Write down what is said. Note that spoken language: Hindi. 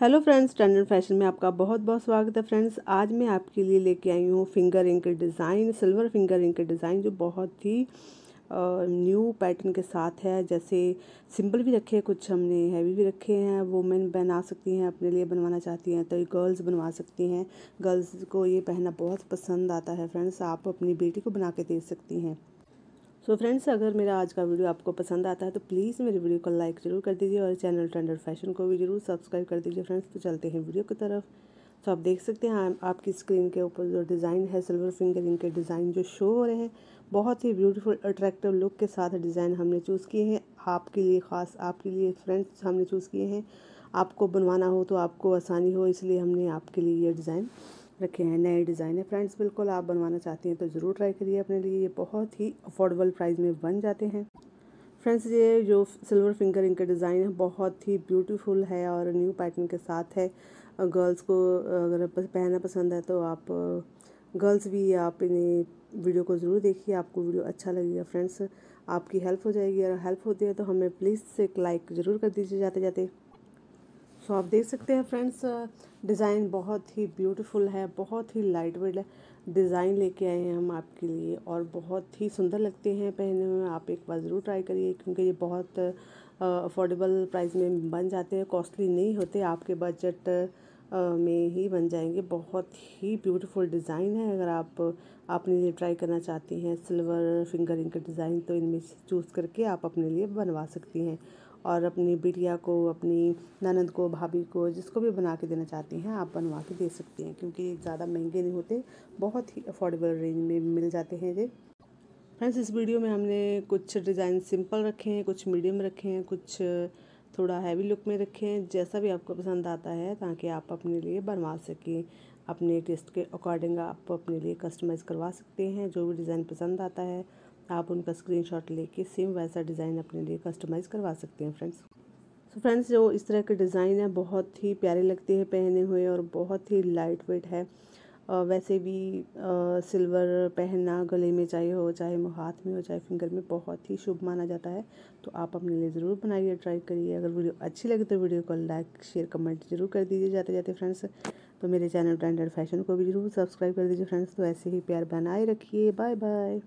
हेलो फ्रेंड्स स्टैंडर्ड फ़ैशन में आपका बहुत बहुत स्वागत है फ्रेंड्स। आज मैं आपके लिए लेके आई हूँ फिंगर रिंग के डिज़ाइन, सिल्वर फिंगर रिंग के डिज़ाइन, जो बहुत ही न्यू पैटर्न के साथ है। जैसे सिंपल भी रखे हैं, कुछ हमने हैवी भी रखे हैं। वुमेन बना सकती हैं, अपने लिए बनवाना चाहती हैं तो ये गर्ल्स बनवा सकती हैं। गर्ल्स को ये पहनना बहुत पसंद आता है फ्रेंड्स, आप अपनी बेटी को बना के दे सकती हैं। सो so फ्रेंड्स अगर मेरा आज का वीडियो आपको पसंद आता है तो प्लीज़ मेरे वीडियो को लाइक ज़रूर कर दीजिए और चैनल ट्रेंडर फ़ैशन को भी ज़रूर सब्सक्राइब कर दीजिए फ्रेंड्स तो चलते हैं वीडियो की तरफ़। तो आप देख सकते हैं आपकी स्क्रीन के ऊपर जो डिज़ाइन है सिल्वर फिंगरिंग के डिज़ाइन जो शो हो रहे हैं, बहुत ही ब्यूटीफुल अट्रैक्टिव लुक के साथ डिज़ाइन हमने चूज़ किए हैं। आपके लिए ख़ास, आपके लिए फ्रेंड्स हमने चूज़ किए हैं। आपको बनवाना हो तो आपको आसानी हो, इसलिए हमने आपके लिए ये डिज़ाइन रखे हैं, नए डिज़ाइन है। फ्रेंड्स, बिल्कुल आप बनवाना चाहते हैं तो ज़रूर ट्राई करिए, अपने लिए ये बहुत ही अफोर्डेबल प्राइस में बन जाते हैं। फ्रेंड्स, ये जो सिल्वर फिंगर इनका डिज़ाइन है, बहुत ही ब्यूटीफुल है और न्यू पैटर्न के साथ है। गर्ल्स को अगर पहनना पसंद है तो आप गर्ल्स भी आप इन्हें वीडियो को ज़रूर देखिए, आपको वीडियो अच्छा लगेगा। फ्रेंड्स, आपकी हेल्प हो जाएगी, अगर हेल्प होती है तो हमें प्लीज़ एक लाइक ज़रूर कर दीजिए जाते जाते सो आप देख सकते हैं फ्रेंड्स, डिज़ाइन बहुत ही ब्यूटीफुल है, बहुत ही लाइट वेट डिज़ाइन लेके आए हैं हम आपके लिए और बहुत ही सुंदर लगते हैं पहने हुए आप एक बार ज़रूर ट्राई करिए क्योंकि ये बहुत अफोर्डेबल प्राइस में बन जाते हैं कॉस्टली नहीं होते, आपके बजट में ही बन जाएँगे। बहुत ही ब्यूटीफुल डिज़ाइन है। अगर आप अपने लिए ट्राई करना चाहती हैं सिल्वर फिंगरिंग का डिज़ाइन तो इनमें चूज़ करके आप अपने लिए बनवा सकती हैं। और अपनी बिटिया को, अपनी ननद को, भाभी को, जिसको भी बना के देना चाहती हैं, आप बनवा के दे सकती हैं, क्योंकि ज़्यादा महँगे नहीं होते, बहुत ही अफोर्डेबल रेंज में मिल जाते हैं ये। फ्रेंड्स, इस वीडियो में हमने कुछ डिज़ाइन सिंपल रखे हैं, कुछ मीडियम रखे हैं, कुछ थोड़ा हैवी लुक में रखे हैं, जैसा भी आपको पसंद आता है, ताकि आप अपने लिए बनवा सकें, अपने टेस्ट के अकॉर्डिंग आप अपने लिए कस्टमाइज़ करवा सकते हैं, जो भी डिज़ाइन पसंद आता है। आप उनका स्क्रीनशॉट लेके सेम वैसा डिज़ाइन अपने लिए कस्टमाइज़ करवा सकते हैं फ्रेंड्स सो फ्रेंड्स जो इस तरह के डिज़ाइन है बहुत ही प्यारे लगते हैं पहने हुए और बहुत ही लाइट वेट है। आ, वैसे भी सिल्वर पहनना गले में चाहे हो चाहे हाथ में हो चाहे फिंगर में बहुत ही शुभ माना जाता है। तो आप अपने लिए ज़रूर बनाइए ट्राई करिए। अगर वीडियो अच्छी लगे तो वीडियो को लाइक शेयर कमेंट ज़रूर कर दीजिए जाते जाते फ्रेंड्स तो मेरे चैनल ब्रांडेड फ़ैशन को भी ज़रूर सब्सक्राइब कर दीजिए फ्रेंड्स तो ऐसे ही प्यार बनाए रखिए। Bye bye